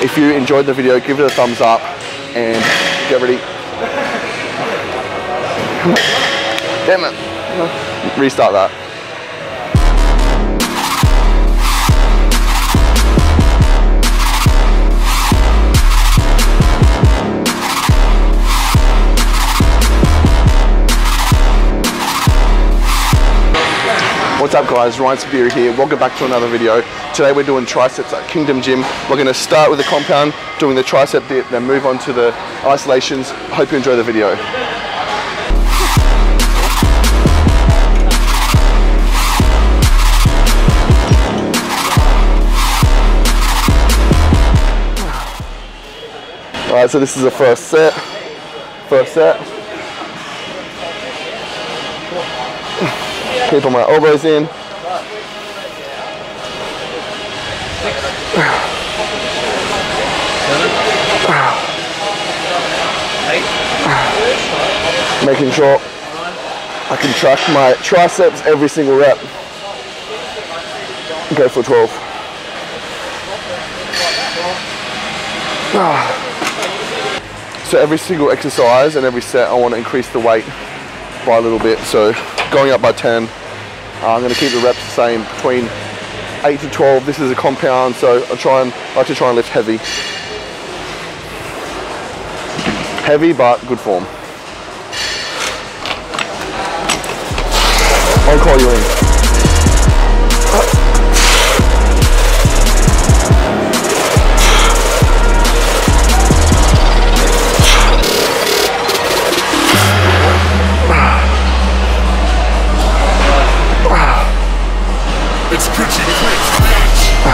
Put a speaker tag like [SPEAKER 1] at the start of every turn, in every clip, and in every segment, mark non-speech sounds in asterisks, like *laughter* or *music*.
[SPEAKER 1] If you enjoyed the video, give it a thumbs up and get ready. Damn it. Restart that. What's up guys, Ryan Spiteri here. Welcome back to another video. Today we're doing triceps at Kingdom Gym. We're going to start with the compound, doing the tricep dip, then move on to the isolations. Hope you enjoy the video. Alright, so this is the first set. First set. Keeping my elbows in. Making sure I can track my triceps every single rep. Go for 12. So every single exercise and every set I want to increase the weight by a little bit. So going up by 10. Uh, I'm going to keep the reps the same between 8 to 12. This is a compound, so I try and I like to try and lift heavy. Heavy, but good form. I'll call you in.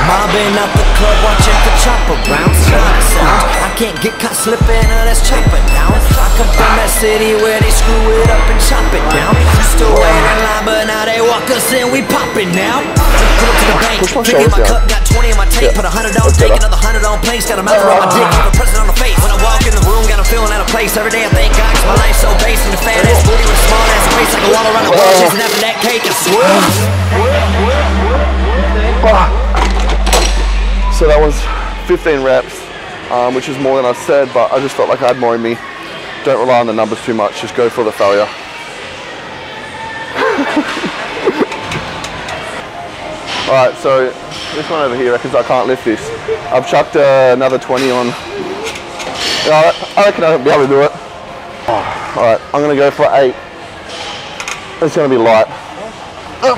[SPEAKER 2] Mobbing out the club, watching the chopper bounce. Uh, I can't get caught slipping, uh, or let's chop it down. I come from that city where they screw it up and chop it down. Used to wait in line, but now they walk us in, we popping now. Pull up to the bank,
[SPEAKER 1] Push my
[SPEAKER 2] drink my
[SPEAKER 1] shoulders
[SPEAKER 2] cup, got 20 in my tank,
[SPEAKER 1] Yeah.
[SPEAKER 2] put a hundred on
[SPEAKER 1] That's
[SPEAKER 2] take, another hundred on place, got a mouth around my dick, have a present on the face. When I walk in the room, got a feeling out of place. Every day I thank God, 'cause my life's so basic. The fat ass booty with a small ass waist, I can walk around the oh. world chasing after that cake, I
[SPEAKER 1] So that was 15 reps, um, which is more than I said, but I just felt like I had more in me. Don't rely on the numbers too much, just go for the failure. *laughs* Alright, so this one over here reckons I can't lift this. I've chucked uh, another 20 on. I reckon I'll be able to do it. Alright, I'm gonna go for eight. It's gonna be light. No,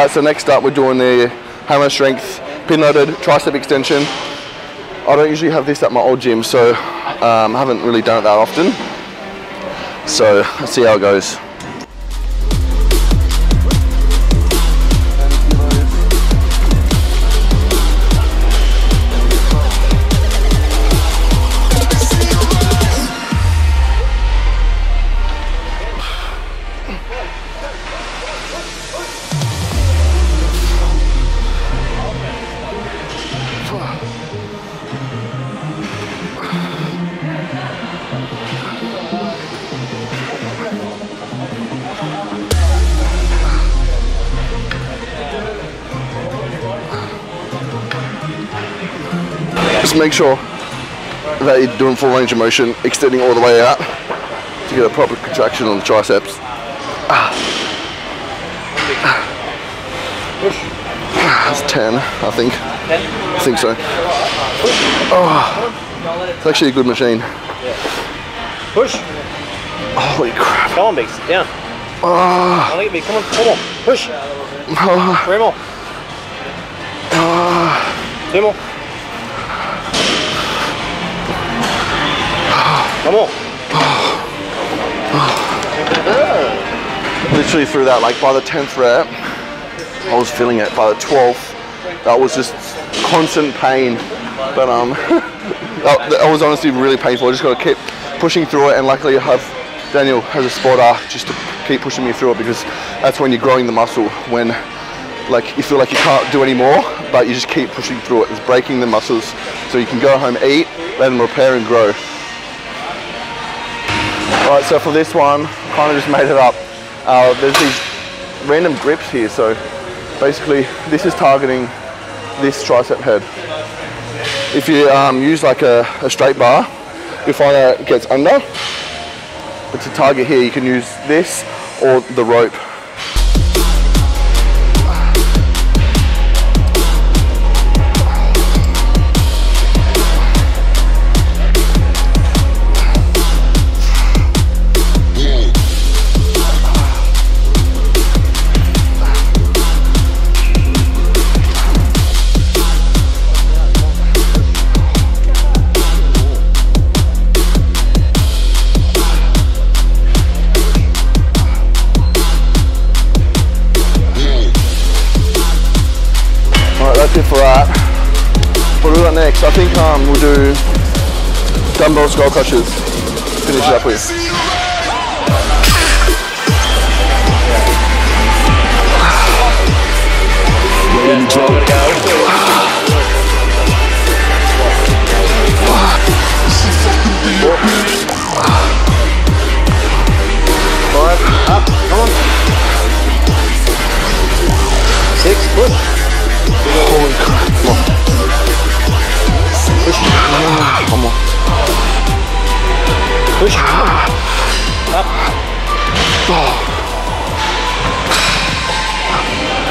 [SPEAKER 1] Alright, so next up we're doing the hammer strength pin loaded tricep extension. I don't usually have this at my old gym, so um, I haven't really done it that often. So let's see how it goes. Make sure that you're doing full range of motion, extending all the way out to get a proper contraction on the triceps. Ah. That's 10, I think. I think so. Oh, it's actually a good machine.
[SPEAKER 3] Push.
[SPEAKER 1] Holy crap.
[SPEAKER 3] Come on, Biggs. Down.
[SPEAKER 1] Ah,
[SPEAKER 3] I think it Come on. Come on. Push.
[SPEAKER 1] ah,
[SPEAKER 3] Three more.
[SPEAKER 1] ah.
[SPEAKER 3] Two more. Come on.
[SPEAKER 1] literally through that, like by the 10th rep, I was feeling it. By the 12th, that was just constant pain. But um, *laughs* that, that was honestly really painful. I just got to keep pushing through it, and luckily I have Daniel has a spotter just to keep pushing me through it because that's when you're growing the muscle. When like you feel like you can't do any more, but you just keep pushing through it. It's breaking the muscles, so you can go home, eat, let them repair and grow. Right, so for this one, kind of just made it up. Uh, there's these random grips here, so basically this is targeting this tricep head. If you um, use like a, a straight bar, you find it gets under. But to target here, you can use this or the rope. For that. What do we got next? I think um, we'll do dumbbell skull crushers. Finish it up with.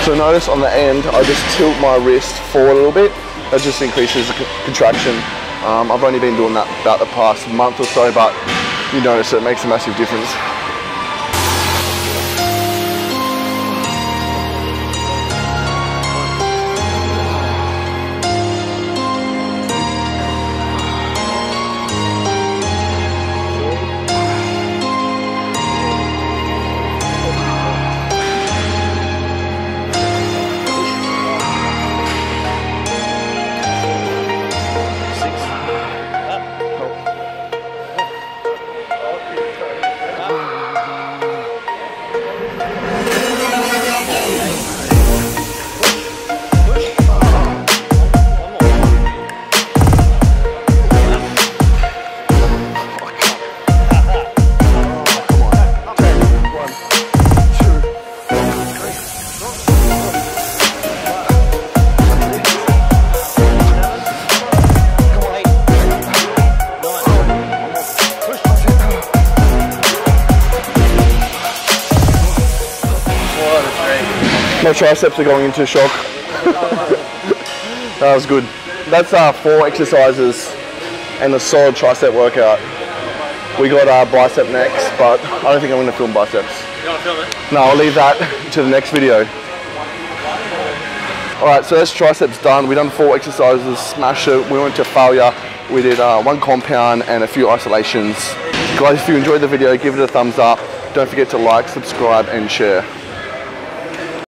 [SPEAKER 1] So notice on the end, I just tilt my wrist forward a little bit. That just increases the contraction. Um, I've only been doing that about the past month or so, but you notice it makes a massive difference. My triceps are going into shock. that was good. That's uh, four exercises and a solid tricep workout. We got our bicep next, but I don't think I'm going to film biceps.
[SPEAKER 3] You want to film it?
[SPEAKER 1] No, I'll leave that *laughs* to the next video. All right, so that's triceps done. We done four exercises, smash it. We went to failure. We did uh, one compound and a few isolations. Guys, if you enjoyed the video, give it a thumbs up. Don't forget to like, subscribe, and share.